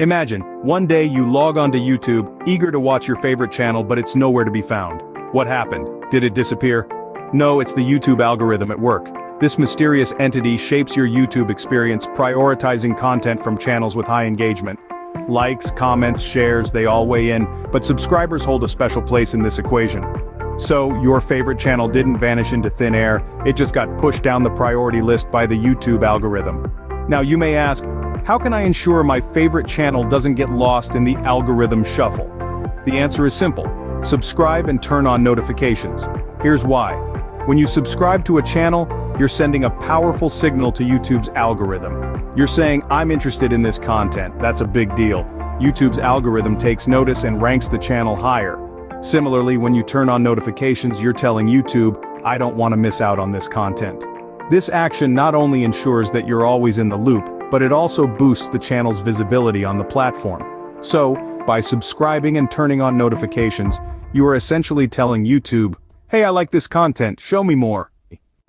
Imagine, one day you log onto YouTube, eager to watch your favorite channel but it's nowhere to be found. What happened? Did it disappear? No, it's the YouTube algorithm at work. This mysterious entity shapes your YouTube experience prioritizing content from channels with high engagement. Likes, comments, shares, they all weigh in, but subscribers hold a special place in this equation. So, your favorite channel didn't vanish into thin air, it just got pushed down the priority list by the YouTube algorithm. Now you may ask, how can I ensure my favorite channel doesn't get lost in the algorithm shuffle? The answer is simple. Subscribe and turn on notifications. Here's why. When you subscribe to a channel, you're sending a powerful signal to YouTube's algorithm. You're saying, I'm interested in this content, that's a big deal. YouTube's algorithm takes notice and ranks the channel higher. Similarly, when you turn on notifications you're telling YouTube, I don't want to miss out on this content. This action not only ensures that you're always in the loop, but it also boosts the channel's visibility on the platform. So, by subscribing and turning on notifications, you are essentially telling YouTube, hey I like this content, show me more.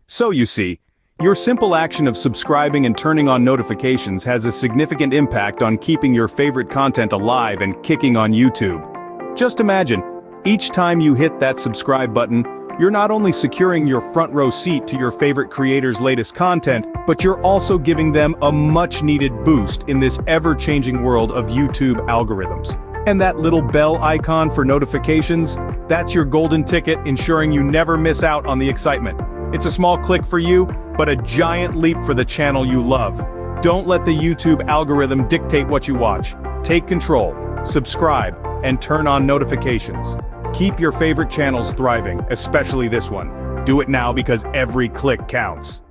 So you see, your simple action of subscribing and turning on notifications has a significant impact on keeping your favorite content alive and kicking on YouTube. Just imagine, each time you hit that subscribe button, you're not only securing your front row seat to your favorite creator's latest content, but you're also giving them a much-needed boost in this ever-changing world of YouTube algorithms. And that little bell icon for notifications, that's your golden ticket ensuring you never miss out on the excitement. It's a small click for you, but a giant leap for the channel you love. Don't let the YouTube algorithm dictate what you watch. Take control, subscribe, and turn on notifications. Keep your favorite channels thriving, especially this one. Do it now because every click counts.